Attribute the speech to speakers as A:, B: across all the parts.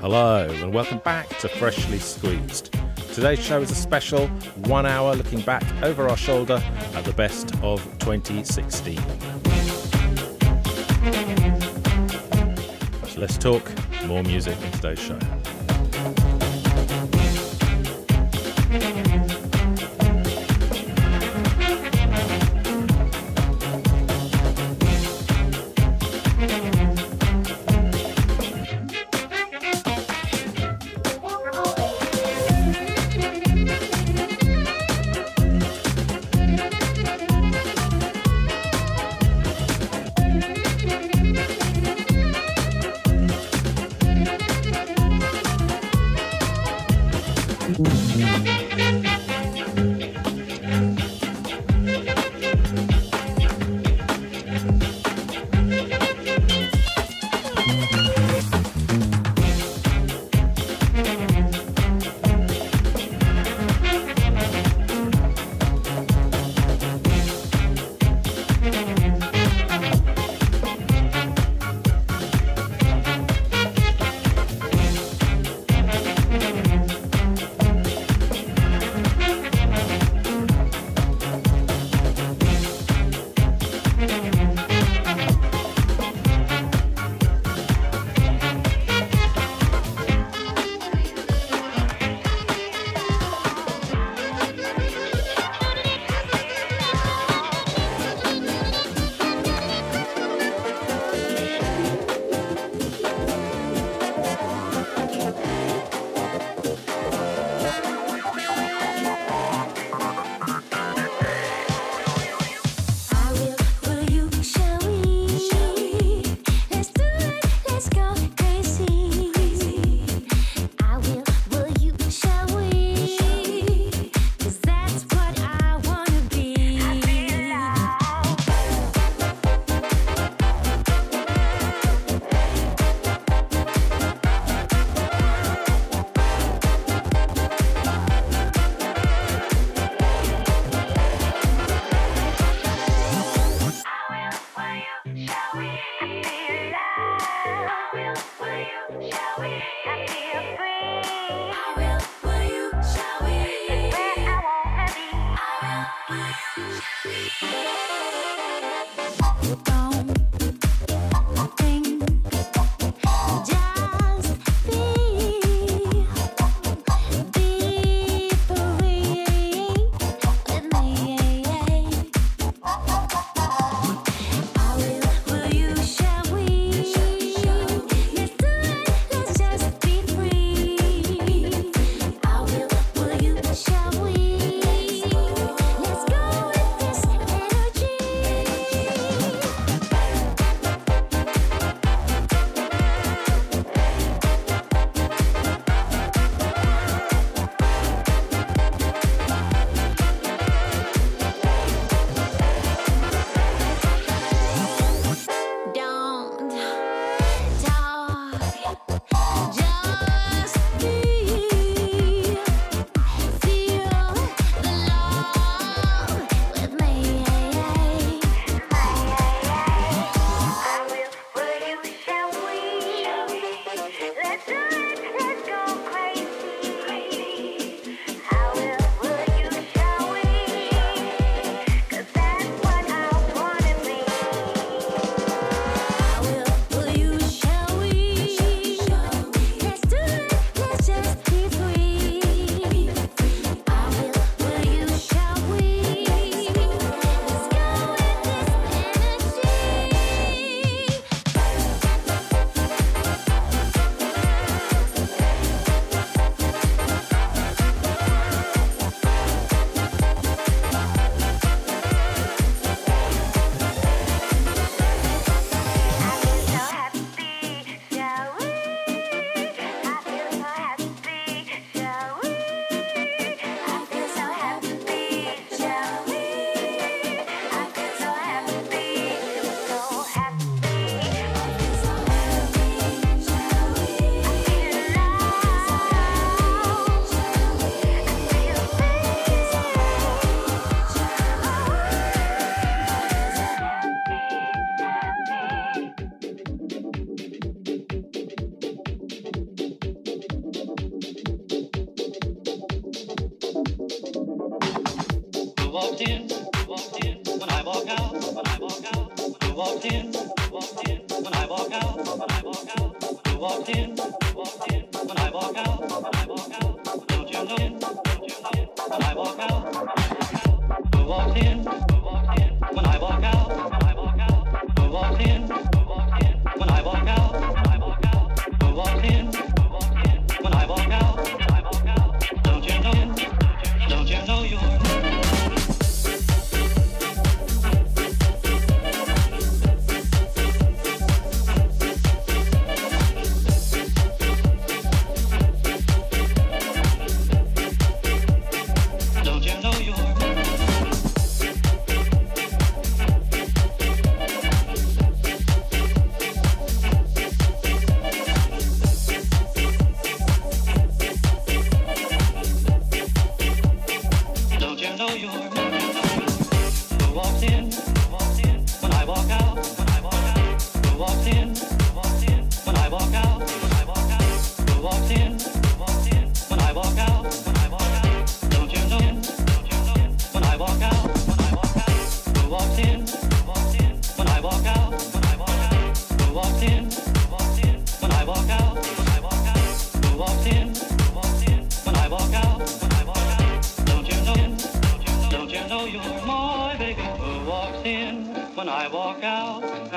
A: Hello, and welcome back to Freshly Squeezed. Today's show is a special one hour looking back over our shoulder at the best of 2016. So let's talk more music in today's show.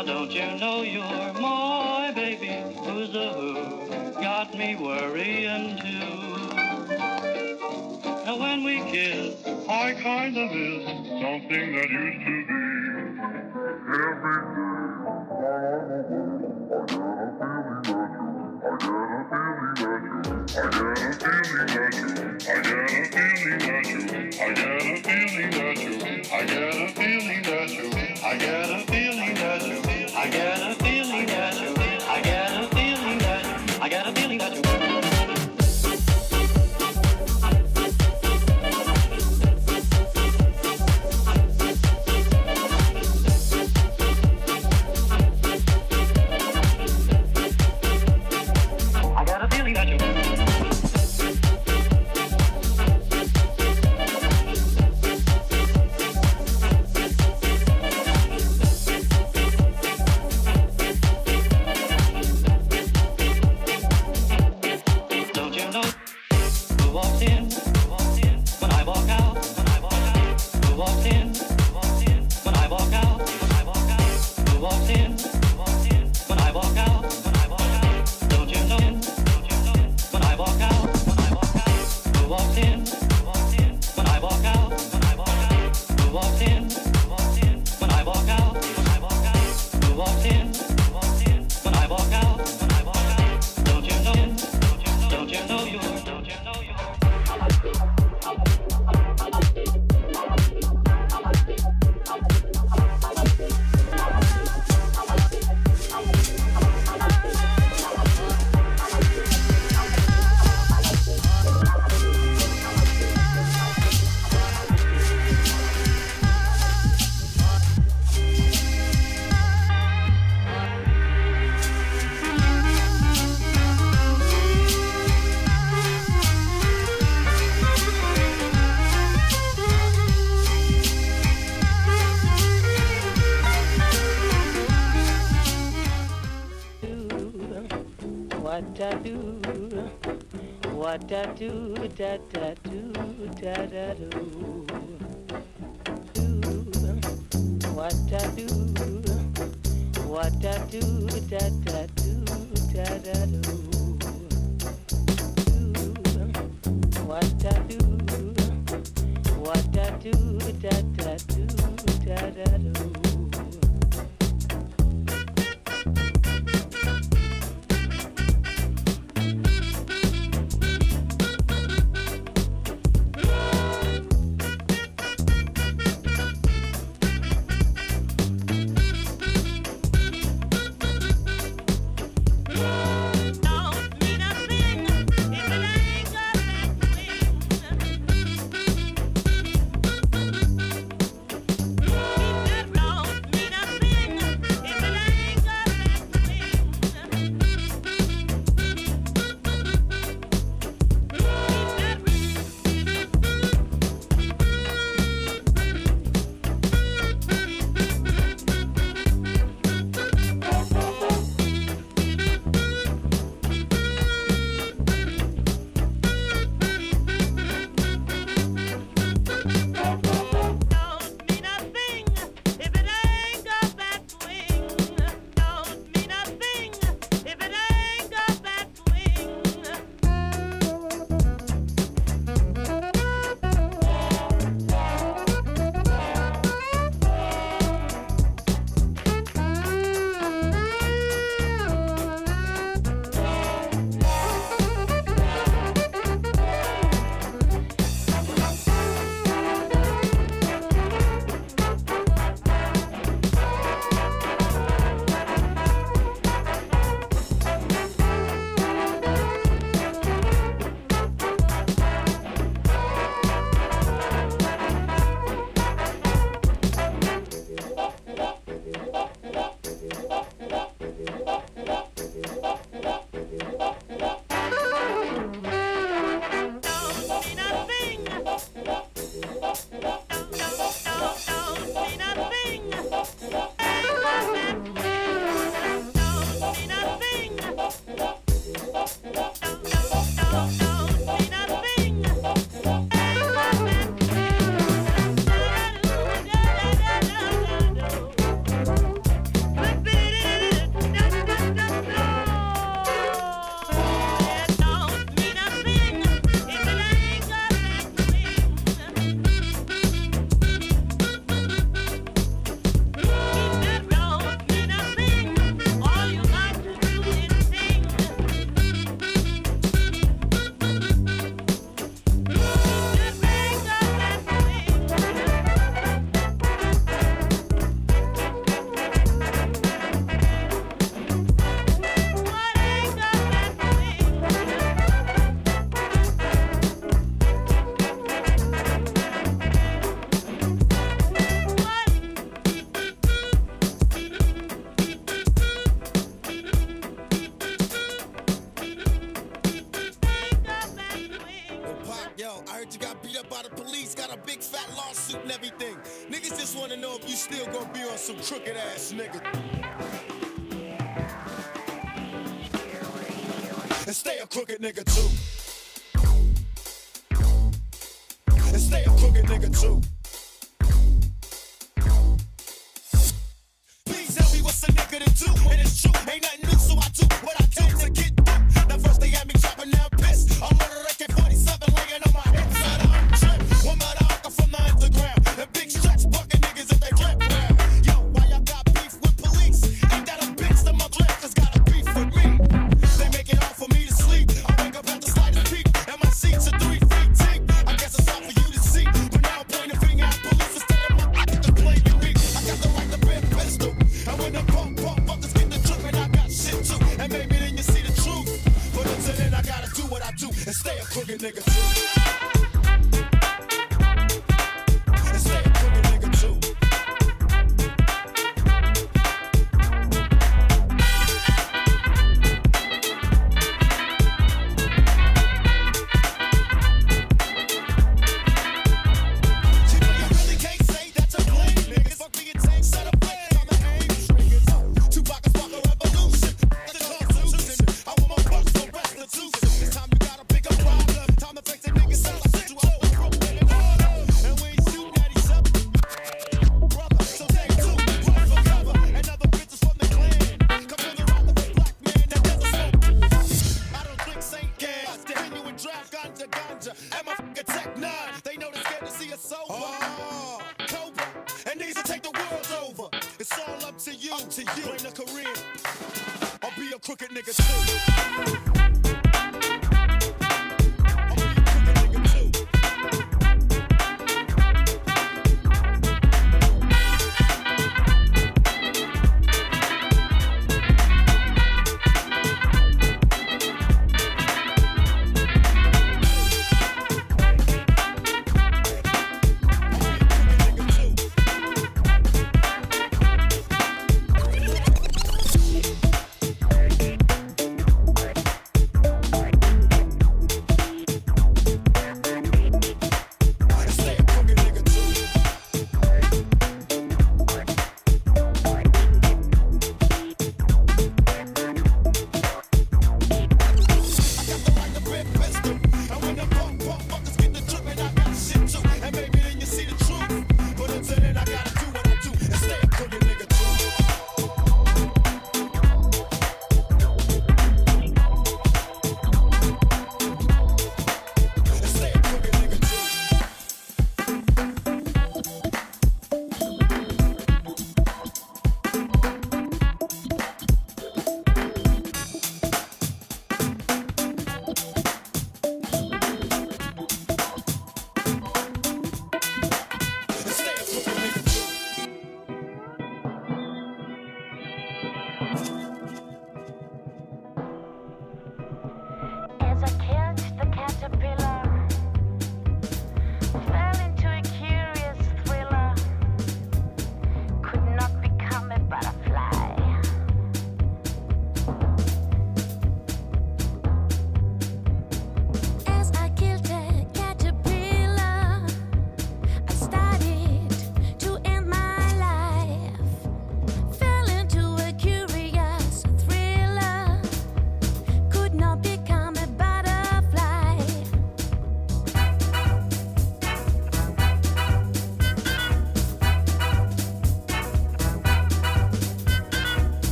B: Now don't you know you're my baby? Who's the who? Got me worrying too. Now when we kiss, I kind of miss something that used to be every day. I got a feeling that you, I got a feeling that you, I got a feeling that you, I got a feeling that you, I got a.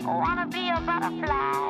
A: Wanna be a butterfly.